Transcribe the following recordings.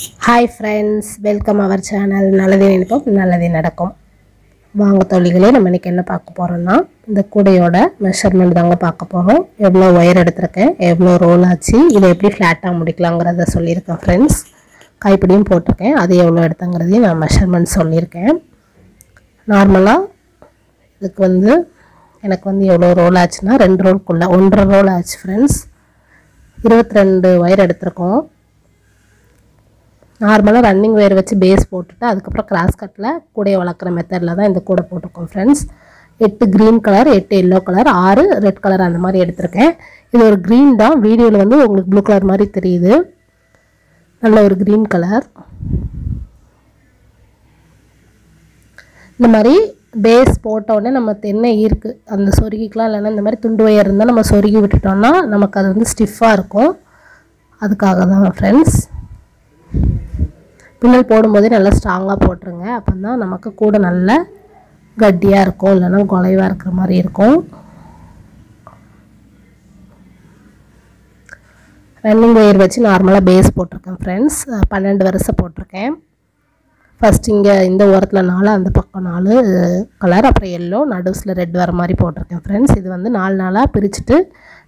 Hi friends welcome our channel நல்லதே நினைப்போம் நல்லதே நடக்கும். வாங்க தொழில்களே நம்ம இன்னைக்கு என்ன பார்க்க போகிறோம்னா இந்த கூடையோட மெஷர்மெண்ட் தாங்க பார்க்க போகிறோம் எவ்வளோ ஒயர் எடுத்திருக்கேன் எவ்வளோ ரோல் ஆச்சு இதை எப்படி ஃப்ளாட்டாக முடிக்கலாங்கிறத சொல்லியிருக்கேன் ஃப்ரெண்ட்ஸ் கைப்பிடியும் போட்டிருக்கேன் அது எவ்வளோ எடுத்தங்கிறதையும் நான் மெஷர்மெண்ட் சொல்லியிருக்கேன். நார்மலாக இதுக்கு வந்து எனக்கு வந்து எவ்வளோ ரோல் ஆச்சுன்னா ரெண்டு ரோல்குள்ளே ஒன்றரை ரோல் ஆச்சு ஃப்ரெண்ட்ஸ் இருபத்தி ரெண்டு ஒயர் எடுத்திருக்கோம். நார்மலாக ரன்னிங் ஒயர் வச்சு பேஸ் போட்டுட்டு அதுக்கப்புறம் கிராஸ் கட்டில் கூடையை வளர்க்குற மெத்தடில் தான் இந்த கூடை போட்டிருக்கோம் ஃப்ரெண்ட்ஸ் எட்டு க்ரீன் கலர் எட்டு எல்லோ கலர் ஆறு ரெட் கலர் அந்த மாதிரி எடுத்திருக்கேன். இது ஒரு க்ரீன் தான். வீடியோவில் வந்து உங்களுக்கு ப்ளூ கலர் மாதிரி தெரியுது. நல்ல ஒரு க்ரீன் கலர் இந்த மாதிரி பேஸ் போட்டோடனே நம்ம தென்னை ஈர்க்கு அந்த சொருகிக்கலாம் இல்லைன்னா இந்த மாதிரி துண்டு ஒயர் இருந்தால் நம்ம சொருகி விட்டுட்டோம்னா நமக்கு அது வந்து ஸ்டிஃபாக இருக்கும். அதுக்காக தான் ஃப்ரெண்ட்ஸ் பின்னல் போடும்போதே நல்லா ஸ்ட்ராங்காக போட்டுருங்க. அப்போ தான் நமக்கு கூட நல்ல கட்டியாக இருக்கும். இல்லைன்னா குலைவாக இருக்கிற மாதிரி இருக்கும். ரன்னிங் ஒயர் வச்சு நார்மலாக பேஸ் போட்டிருக்கேன் ஃப்ரெண்ட்ஸ் பன்னெண்டு வருஷம் போட்டிருக்கேன். ஃபஸ்ட் இங்கே இந்த ஓரத்தில் நாலு அந்த பக்கம் நாலு கலர் அப்புறம் எல்லோ நடுவில் ரெட் வர மாதிரி போட்டிருக்கேன் ஃப்ரெண்ட்ஸ் இது வந்து நாலு நாளாக பிரிச்சுட்டு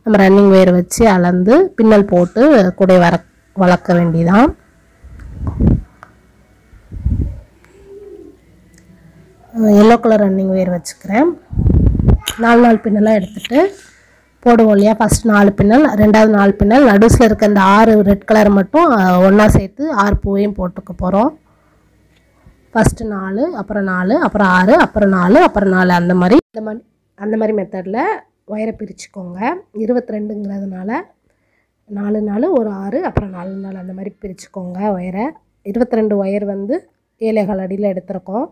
நம்ம ரன்னிங் ஒயர் வச்சு அளந்து பின்னல் போட்டு கூட வர வளர்க்க வேண்டிதான் எல்லோ கலர் ரன்னிங் ஒயர் வச்சுக்கிறேன். நாலு நாலு பின்னெல்லாம் எடுத்துகிட்டு போடுவோம் இல்லையா? ஃபஸ்ட் நாலு பின்னல் ரெண்டாவது நாலு பின்னல். நடுஸில் இருக்க இந்த ஆறு ரெட் கலர் மட்டும் ஒன்றா சேர்த்து ஆறு பூவையும் போட்டுக்க போகிறோம் ஃபஸ்ட்டு நாலு அப்புறம் நாலு அப்புறம் ஆறு அப்புறம் நாலு அப்புறம் நாலு. அந்த மாதிரி இந்த மாதிரி அந்த மாதிரி மெத்தடில் ஒயரை பிரிச்சுக்கோங்க. இருபத்தி ரெண்டுங்கிறதுனால நாலு நாலு ஒரு ஆறு அப்புறம் நாலு நாலு. அந்த மாதிரி பிரிச்சுக்கோங்க ஒயரை இருபத்தி ரெண்டு ஒயர் வந்து ஏழைகள் அடியில் எடுத்திருக்கோம்.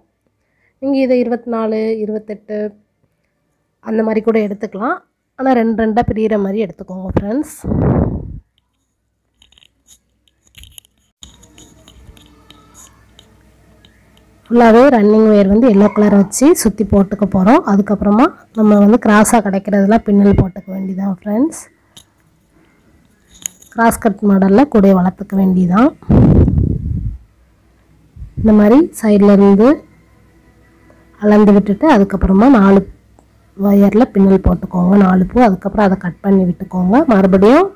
நீங்கள் இதை இருபத்தி நாலு இருபத்தெட்டு அந்த மாதிரி கூட எடுத்துக்கலாம். ஆனால் ரெண்டு ரெண்டாக பிரிகிற மாதிரி எடுத்துக்கோங்க ஃப்ரெண்ட்ஸ் ஃபுல்லாகவே ரன்னிங் ஒயர் வந்து எல்லோ கலர் வச்சு சுற்றி போட்டுக்க போகிறோம் அதுக்கப்புறமா நம்ம வந்து கிராஸாக கிடைக்கிறதுலாம் பின்னல் போட்டுக்க வேண்டியதான் ஃப்ரெண்ட்ஸ் கிராஸ் கட் மாடலில் கூட வளர்த்துக்க வேண்டியதான் இந்த மாதிரி சைடில் இருந்து அளந்து விட்டுட்டு அதுக்கப்புறமா நாலு ஒயரில் பின்னல் போட்டுக்கோங்க. நாலு பூ அதுக்கப்புறம் அதை கட் பண்ணி விட்டுக்கோங்க. மறுபடியும்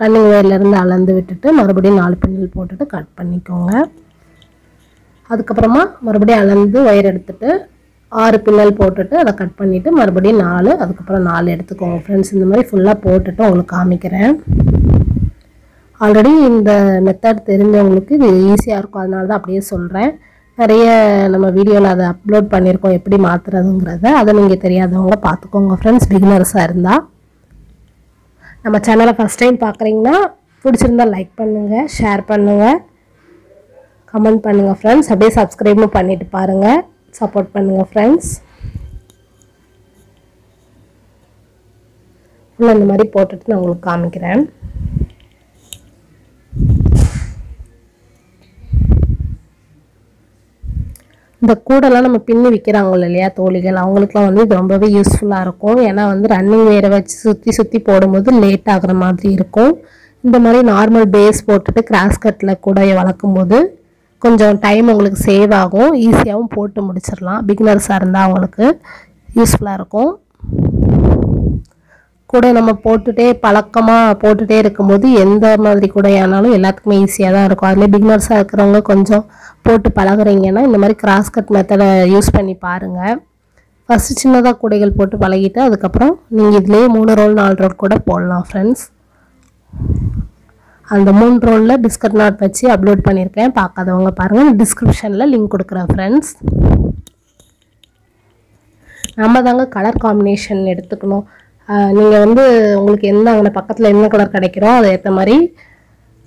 ரன்னிங் ஒயர்லேருந்து அளந்து விட்டுட்டு மறுபடியும் நாலு பின்னல் போட்டுட்டு கட் பண்ணிக்கோங்க. அதுக்கப்புறமா மறுபடியும் அளந்து ஒயர் எடுத்துட்டு ஆறு பின்னல் போட்டுட்டு அதை கட் பண்ணிவிட்டு மறுபடியும் நாலு அதுக்கப்புறம் நாலு எடுத்துக்கோங்க. ஃப்ரெண்ட்ஸ் இந்த மாதிரி ஃபுல்லாக போட்டுட்டு உங்களுக்கு காமிக்கிறேன். ஆல்ரெடி இந்த மெத்தட் தெரிஞ்சவங்களுக்கு இது ஈஸியாக இருக்கும். அதனால தான் அப்படியே சொல்கிறேன் நிறைய நம்ம வீடியோவில் அதை அப்லோட் பண்ணியிருக்கோம் எப்படி மாற்றுறதுங்கிறத அதை நீங்கள் தெரியாதவங்க பார்த்துக்கோங்க ஃப்ரெண்ட்ஸ் பிகினர்ஸாக இருந்தால் நம்ம சேனலை ஃபஸ்ட் டைம் பார்க்குறீங்கன்னா பிடிச்சிருந்தா லைக் பண்ணுங்கள் ஷேர் பண்ணுங்கள் கமெண்ட் பண்ணுங்கள் ஃப்ரெண்ட்ஸ் அப்படியே சப்ஸ்கிரைபும் பண்ணிவிட்டு பாருங்கள் சப்போர்ட் பண்ணுங்கள் ஃப்ரெண்ட்ஸ் ஃபுல்லாக இந்த மாதிரி போட்டுட்டு நான் உங்களுக்கு காமிக்கிறேன். இந்த கூடெல்லாம் நம்ம பின்னி விற்கிறாங்க இல்லையா தோழிகள்? அவங்களுக்குலாம் வந்து இது ரொம்பவே யூஸ்ஃபுல்லாக இருக்கும். ஏன்னா வந்து ரன்னிங் வேரை வச்சு சுற்றி சுற்றி போடும்போது லேட் ஆகிற மாதிரி இருக்கும். இந்த மாதிரி நார்மல் பேஸ் போட்டுட்டு கிராஸ் கட்டில் கூட வளர்க்கும் போது கொஞ்சம் டைம் உங்களுக்கு சேவ் ஆகும். ஈஸியாகவும் போட்டு முடிச்சிடலாம். பிகினர்ஸாக இருந்தால் அவங்களுக்கு யூஸ்ஃபுல்லாக இருக்கும். கூட நம்ம போட்டுட்டே பழக்கமாக போட்டுகிட்டே இருக்கும்போது எந்த மாதிரி கூடையானாலும் எல்லாத்துக்குமே ஈஸியாக தான் இருக்கும். அதுலேயே பிகினர்ஸாக இருக்கிறவங்க கொஞ்சம் போட்டு பழகுறீங்கன்னா இந்த மாதிரி கிராஸ் கட் மெத்தடை யூஸ் பண்ணி பாருங்கள் ஃபஸ்ட்டு சின்னதாக கூடைகள் போட்டு பழகிட்டு அதுக்கப்புறம் நீங்கள் இதுலேயே மூணு ரோல் நாலு ரோல் கூட போடலாம் ஃப்ரெண்ட்ஸ் அந்த மூணு ரோலில் பிஸ்கட் நாட் வச்சு அப்லோட் பண்ணியிருக்கேன் பார்க்காதவங்க பாருங்கள் டிஸ்கிரிப்ஷனில் லிங்க் கொடுக்குறேன் ஃப்ரெண்ட்ஸ் நம்ம தாங்க கலர் காம்பினேஷன் எடுத்துக்கணும். நீங்கள் வந்து உங்களுக்கு எந்த அங்கே பக்கத்தில் என்ன கலர் கிடைக்கிறோ அதை ஏற்ற மாதிரி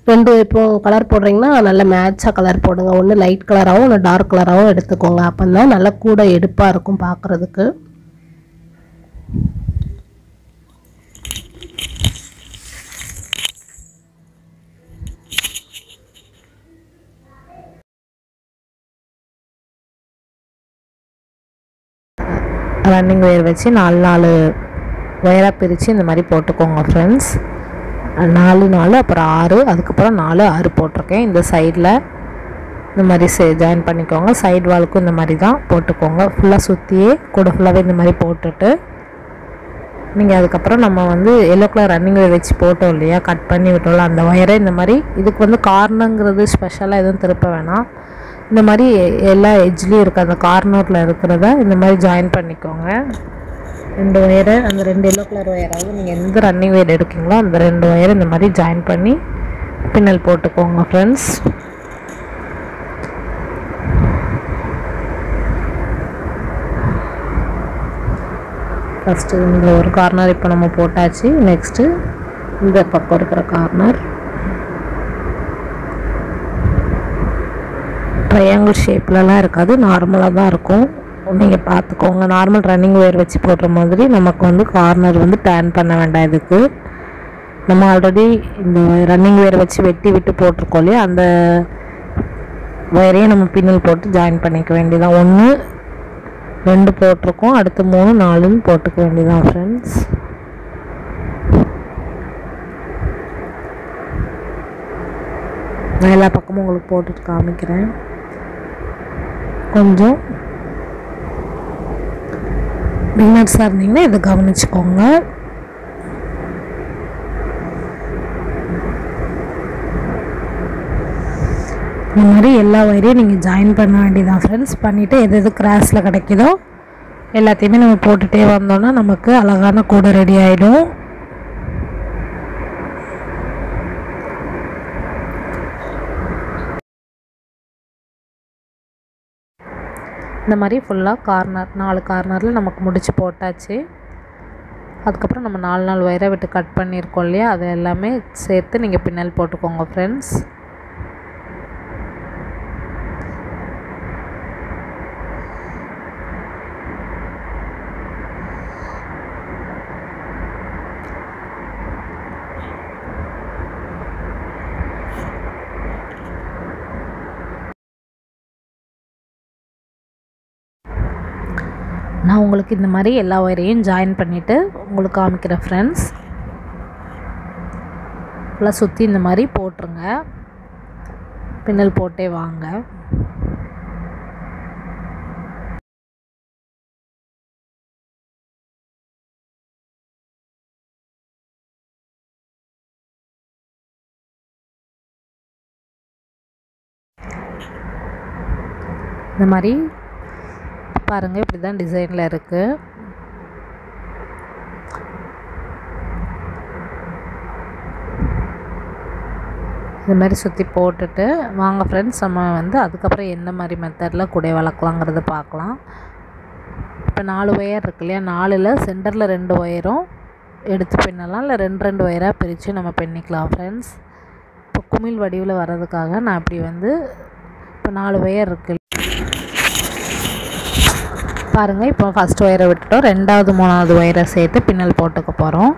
ரெண்டு இப்போ கலர் போடுறீங்கன்னா நல்ல மேட்சாக கலர் போடுங்க. ஒன்று லைட் கலராகவும் ஒன்று டார்க் கலராகவும் எடுத்துக்கோங்க. அப்போ தான் நல்லா கூட எடுப்பாக இருக்கும் பார்க்குறதுக்கு ரன்னிங் ஒயர் வச்சு நாலு நாலு ஸ்கொயராக பிரித்து இந்த மாதிரி போட்டுக்கோங்க ஃப்ரெண்ட்ஸ் நாலு நாலு அப்புறம் ஆறு. அதுக்கப்புறம் நாலு ஆறு போட்டிருக்கேன். இந்த சைடில் இந்த மாதிரி சே ஜாயின் பண்ணிக்கோங்க. சைடு வாலுக்கும் இந்த மாதிரி தான் போட்டுக்கோங்க. ஃபுல்லாக சுற்றியே கூட ஃபுல்லாகவே இந்த மாதிரி போட்டுட்டு நீங்கள் அதுக்கப்புறம் நம்ம வந்து எல்லோ கலர் ரன்னிங் வச்சு போட்டோம் இல்லையா? கட் பண்ணி விட்டோம்ல அந்த ஒயரை இந்த மாதிரி. இதுக்கு வந்து கார்னுங்கிறது ஸ்பெஷலாக எதுவும் திருப்ப வேணாம். இந்த மாதிரி எல்லா எஜ்லேயும் இருக்க அந்த கார்னரில் இருக்கிறத இந்த மாதிரி ஜாயின் பண்ணிக்கோங்க. ரெண்டு ஒயரை அந்த ரெண்டு எல்லோ கலர் ஒயராவது நீங்கள் எந்த ரன்னிங் ஒயர் எடுக்கீங்களோ அந்த ரெண்டு ஒயரை இந்த மாதிரி ஜாயின் பண்ணி பின்னல் போட்டுக்கோங்க ஃப்ரெண்ட்ஸ் ஃபஸ்ட்டு இந்த ஒரு கார்னர் இப்போ நம்ம போட்டாச்சு. நெக்ஸ்ட்டு இந்த பக்கம் இருக்கிற கார்னர் ட்ரையாங்கிள் ஷேப்லலாம் இருக்காது. நார்மலாக தான் இருக்கும். நீங்கள் பார்த்துக்கோங்க நார்மல் ரன்னிங் ஒயர் வச்சு போடுற மாதிரி நமக்கு வந்து கார்னர் வந்து டேன் பண்ண வேண்டாம் இதுக்கு. நம்ம ஆல்ரெடி இந்த ரன்னிங் ஒயர் வச்சு வெட்டி விட்டு போட்டிருக்கோம் இல்லையா? அந்த ஒயரையும் நம்ம பின்னல் போட்டு ஜாயின் பண்ணிக்க வேண்டியதான் ஒன்று ரெண்டு போட்டிருக்கோம். அடுத்து மூணு நாலுன்னு போட்டுக்க வேண்டியதான் ஃப்ரெண்ட்ஸ் நான் எல்லா பக்கமும் உங்களுக்கு போட்டுட்டு காமிக்கிறேன். கொஞ்சம் பிகினர்ஸாக இருந்தீங்கன்னா இதை கவனிச்சுக்கோங்க. இந்த மாதிரி எல்லா ஒயரையும் நீங்கள் ஜாயின் பண்ண வேண்டியதான் ஃப்ரெண்ட்ஸ் பண்ணிவிட்டு எது எது கிராஸில் கிடைக்குதோ எல்லாத்தையுமே நம்ம போட்டுகிட்டே வந்தோன்னா நமக்கு அழகான கூடை ரெடி ஆகிடும் இந்த மாதிரி ஃபுல்லாக கார்னர் நாலு கார்னரில் நமக்கு முடித்து போட்டாச்சு. அதுக்கப்புறம் நம்ம நாலு நாள் ஒயரை விட்டு கட் பண்ணியிருக்கோம் இல்லையா? அது எல்லாமே சேர்த்து நீங்கள் பின்னல் போட்டுக்கோங்க ஃப்ரெண்ட்ஸ் நான் உங்களுக்கு இந்த மாதிரி எல்லா ஒயரையும் ஜாயின் பண்ணிவிட்டு உங்களுக்கு காமிக்கிறேன் ஃப்ரெண்ட்ஸ் ஃபுல்லாக சுற்றி இந்த மாதிரி போட்டுருங்க. பின்னல் போட்டே வாங்க. இந்த மாதிரி பாருங்கள் இப்படி தான் டிசைனில் இருக்குது இது மாதிரி சுற்றி போட்டுட்டு வாங்க ஃப்ரெண்ட்ஸ் நம்ம வந்து அதுக்கப்புறம் எந்த மாதிரி மெத்தடில் குடை வளர்க்கலாங்கிறத பார்க்கலாம். இப்போ நாலு ஒயர் இருக்கு இல்லையா? நாலில் சென்டரில் ரெண்டு ஒயரும் எடுத்து பின்னலாம் இல்லை ரெண்டு ரெண்டு ஒயராக பிரித்து நம்ம பின்னிக்கலாம் ஃப்ரெண்ட்ஸ் இப்போ குமிழ் வடிவில் வர்றதுக்காக நான் இப்படி வந்து இப்போ நாலு ஒயர் இருக்கு பாருங்கள் இப்போ ஃபஸ்ட் ஒயரை விட்டுட்டோம். ரெண்டாவது மூணாவது ஒயரை சேர்த்து பின்னல் போட்டுக்க போகிறோம்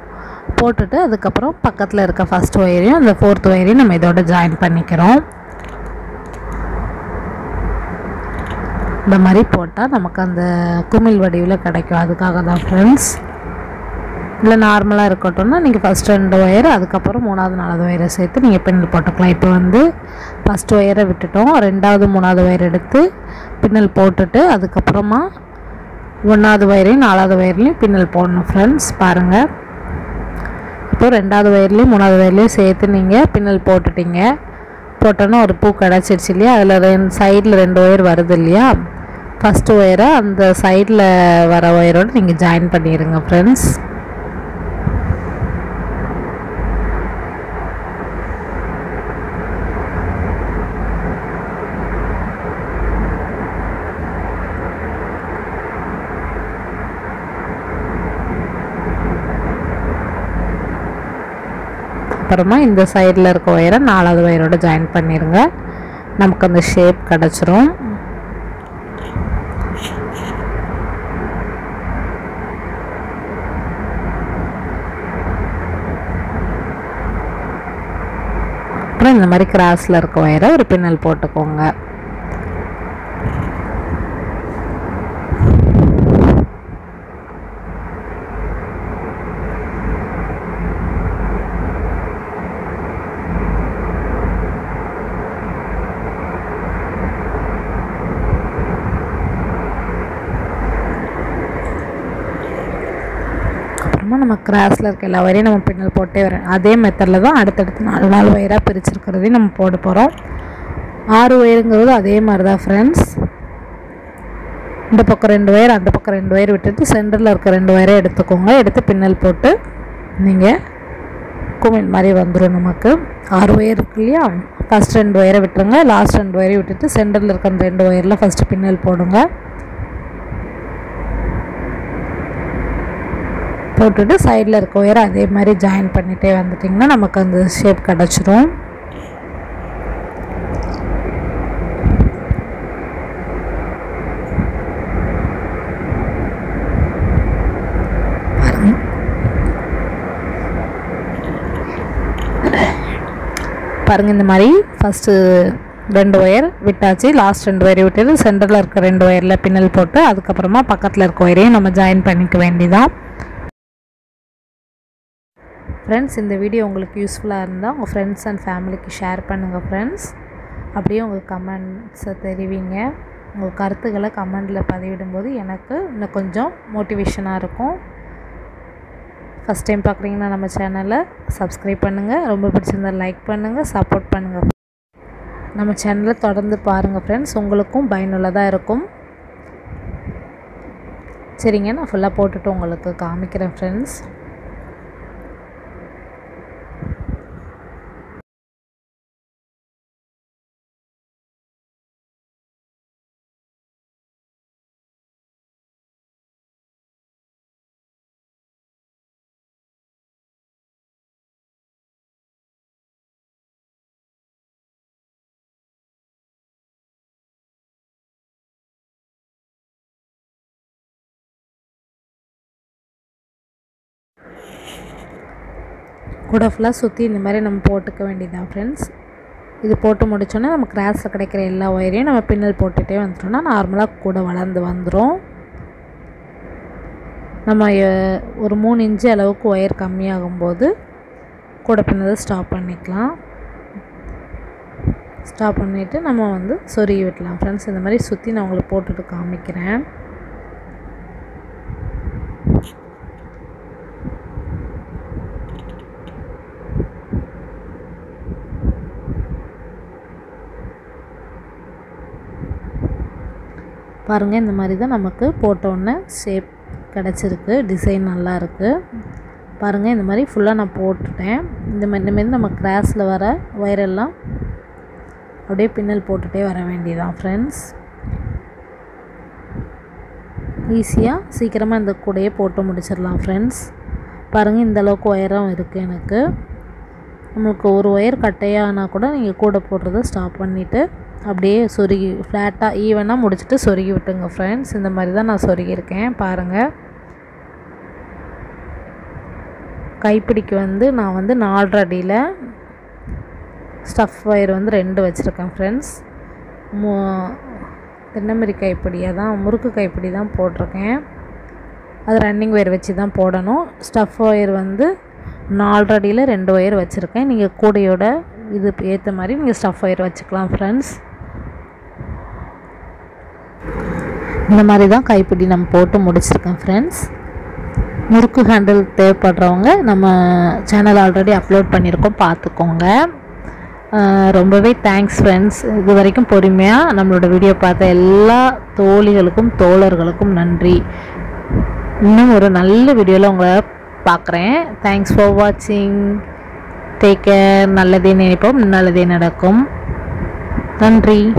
போட்டுட்டு அதுக்கப்புறம் பக்கத்தில் இருக்க ஃபஸ்ட் ஒயரையும் அந்த ஃபோர்த் ஒயரையும் நம்ம இதோட ஜாயின் பண்ணிக்கிறோம். இந்த மாதிரி போட்டால் நமக்கு அந்த குமிழ் வடிவில் கிடைக்கும். அதுக்காக தான் ஃப்ரெண்ட்ஸ் இல்லை நார்மலாக இருக்கட்டும்னா நீங்கள் ஃபஸ்ட் ரெண்டு ஒயர் அதுக்கப்புறம் மூணாவது நாலாவது ஒயரை சேர்த்து நீங்கள் பின்னல் போட்டுக்கலாம். இப்போ வந்து ஃபஸ்ட் ஒயரை விட்டுட்டோம். ரெண்டாவது மூணாவது ஒயர் எடுத்து பின்னல் போட்டுட்டு அதுக்கப்புறமா ஒன்றாவது வயரையும் நாலாவது ஒயர்லேயும் பின்னல் போடணும் ஃப்ரெண்ட்ஸ் பாருங்கள் இப்போ ரெண்டாவது வயர்லேயும் மூணாவது வயர்லேயும் சேர்த்து நீங்கள் பின்னல் போட்டுட்டீங்க. போட்டோன்னா ஒரு பூ கிடச்சிருச்சு இல்லையா? அதில் ரெண்டு சைடில் ரெண்டு ஒயர் வருது இல்லையா? ஃபஸ்ட்டு ஒயரை அந்த சைடில் வர ஒயரோடு நீங்கள் ஜாயின் பண்ணிடுங்க ஃப்ரெண்ட்ஸ் அப்புறமா இந்த சைடில் இருக்க ஒயரை நாலாவது ஒயரோட ஜாயின் பண்ணிடுங்க நமக்கு அந்த ஷேப் கிடச்சிரும். அப்புறம் இந்த மாதிரி கிராஸில் இருக்க ஒயரை ஒரு பின்னல் போட்டுக்கோங்க அதுக்கப்புறமா நம்ம கிராஸில் இருக்க எல்லா வரையும் நம்ம பின்னல் போட்டே வரோம் அதே மெத்தடில் தான் அடுத்தடுத்து நாலு நாலு வயராக பிரிச்சிருக்கிறதையும் நம்ம போட போகிறோம் ஆறு வயருங்கிறது அதே மாதிரி தான் ஃப்ரெண்ட்ஸ் இந்த பக்கம் ரெண்டு ஒயர் அந்த பக்கம் ரெண்டு ஒயர் விட்டுட்டு சென்டரில் இருக்க ரெண்டு ஒயரை எடுத்துக்கோங்க. எடுத்து பின்னல் போட்டு நீங்கள் குமிழ் மாதிரி வந்துடும் நமக்கு. ஆறு ஒயர் இருக்கு இல்லையா? ஃபஸ்ட் ரெண்டு ஒயரை விட்டுருங்க. லாஸ்ட் ரெண்டு ஒயரை விட்டுட்டு சென்டரில் இருக்க அந்த ரெண்டு ஒயரில் ஃபஸ்ட்டு பின்னல் போடுங்க. போட்டுட்டு சைடில் இருக்க ஒயரை அதே மாதிரி ஜாயின் பண்ணிகிட்டே வந்துட்டிங்கன்னா நமக்கு அந்த ஷேப் கிடச்சிரும். பாருங்கள் இந்த மாதிரி ஃபஸ்ட்டு ரெண்டு ஒயர் விட்டாச்சு. லாஸ்ட் ரெண்டு ஒயரை விட்டுட்டு சென்டரில் இருக்க ரெண்டு ஒயரில் பின்னல் போட்டு அதுக்கப்புறமா பக்கத்தில் இருக்க ஒயரையும் நம்ம ஜாயின் பண்ணிக்க வேண்டிதான் ஃப்ரெண்ட்ஸ் இந்த வீடியோ உங்களுக்கு யூஸ்ஃபுல்லாக இருந்தால் உங்கள் ஃப்ரெண்ட்ஸ் அண்ட் ஃபேமிலிக்கு ஷேர் பண்ணுங்கள் ஃப்ரெண்ட்ஸ் அப்படியே உங்கள் கமெண்ட்ஸை தெரிவிங்க. உங்கள் கருத்துக்களை கமெண்டில் பதிவிடும்போது எனக்கு இன்னும் கொஞ்சம் மோட்டிவேஷனாக இருக்கும். ஃபஸ்ட் டைம் பார்க்குறீங்கன்னா நம்ம சேனலை சப்ஸ்கிரைப் பண்ணுங்கள் ரொம்ப பிடிச்சிருந்தா லைக் பண்ணுங்கள் சப்போர்ட் பண்ணுங்கள் நம்ம சேனலை தொடர்ந்து பாருங்கள் ஃப்ரெண்ட்ஸ் உங்களுக்கும் பயனுள்ளதாக இருக்கும். சரிங்க நான் ஃபுல்லாக போட்டுட்டு உங்களுக்கு காமிக்கிறேன் ஃப்ரெண்ட்ஸ் கூட ஃபுல்லாக சுற்றி இந்த மாதிரி நம்ம போட்டுக்க வேண்டியதான் ஃப்ரெண்ட்ஸ் இது போட்டு முடிச்சோன்னா நம்ம கிராஸில் கிடைக்கிற எல்லா ஒயரையும் நம்ம பின்னல் போட்டுகிட்டே வந்துட்டோம்னா நார்மலாக கூட வளர்ந்து வந்துடும் நம்ம ஒரு மூணு இன்ச்சு அளவுக்கு ஒயர் கம்மியாகும்போது கூட பின்னதை ஸ்டாப் பண்ணிக்கலாம். ஸ்டாப் பண்ணிவிட்டு நம்ம வந்து சொருகி விடலாம் ஃப்ரெண்ட்ஸ் இந்த மாதிரி சுற்றி நான் உங்களுக்கு போட்டுட்டு காமிக்கிறேன். பாருங்கள் இந்த மாதிரி தான் நமக்கு போட்டோன்னே ஷேப் கிடச்சிருக்கு. டிசைன் நல்லா இருக்குது பாருங்கள் இந்த மாதிரி ஃபுல்லாக நான் போட்டுட்டேன். இந்த மாதிரி இந்தமாரி நம்ம கிராஸில் வர ஒயரெல்லாம் அப்படியே பின்னல் போட்டுகிட்டே வர வேண்டியதான் ஃப்ரெண்ட்ஸ் ஈஸியாக சீக்கிரமாக இந்த கூடையே போட்டு முடிச்சிடலாம் ஃப்ரெண்ட்ஸ் பாருங்கள் இந்தளவுக்கு அளவுக்கு இருக்குது எனக்கு. நம்மளுக்கு ஒரு ஒயர் கட்டையானால் கூட நீங்கள் கூட போடுறத ஸ்டாப் பண்ணிவிட்டு அப்படியே சொருகி ஃப்ளாட்டாக ஈவனாக முடிச்சுட்டு சொருகி விட்டுங்க ஃப்ரெண்ட்ஸ் இந்த மாதிரி தான் நான் சொருகியிருக்கேன். பாருங்கள் கைப்பிடிக்கு வந்து நான் வந்து நாலரை அடியில் ஸ்டஃப் ஒயர் வந்து ரெண்டு வச்சுருக்கேன் ஃப்ரெண்ட்ஸ் மு தென்னமரி கைப்பிடியாக தான் முறுக்கு கைப்பிடி தான் போட்டிருக்கேன். அது ரன்னிங் ஒயர் வச்சு தான் போடணும். ஸ்டஃப் ஒயர் வந்து நாலரை அடியில் ரெண்டு ஒயர் வச்சுருக்கேன். நீங்கள் கூடையோட இது ஏற்ற மாதிரி நீங்கள் ஸ்டஃப் ஒயர் வச்சுக்கலாம் ஃப்ரெண்ட்ஸ் இந்த மாதிரி தான் கைப்பிடி நம்ம போட்டு முடிச்சிருக்கேன் ஃப்ரெண்ட்ஸ் முறுக்கு ஹேண்டில் தேவைப்படுறவங்க நம்ம சேனல் ஆல்ரெடி அப்லோட் பண்ணியிருக்கோம் பார்த்துக்கோங்க. ரொம்பவே தேங்க்ஸ் ஃப்ரெண்ட்ஸ் இது வரைக்கும் பொறுமையாக நம்மளோட வீடியோ பார்த்த எல்லா தோழிகளுக்கும் தோழர்களுக்கும் நன்றி. இன்னும் ஒரு நல்ல வீடியோவில் உங்களை பார்க்குறேன். தேங்க்ஸ் ஃபார் வாட்சிங் டேக் கேர் நல்லதே நினைப்போம் நல்லதே நடக்கும். நன்றி.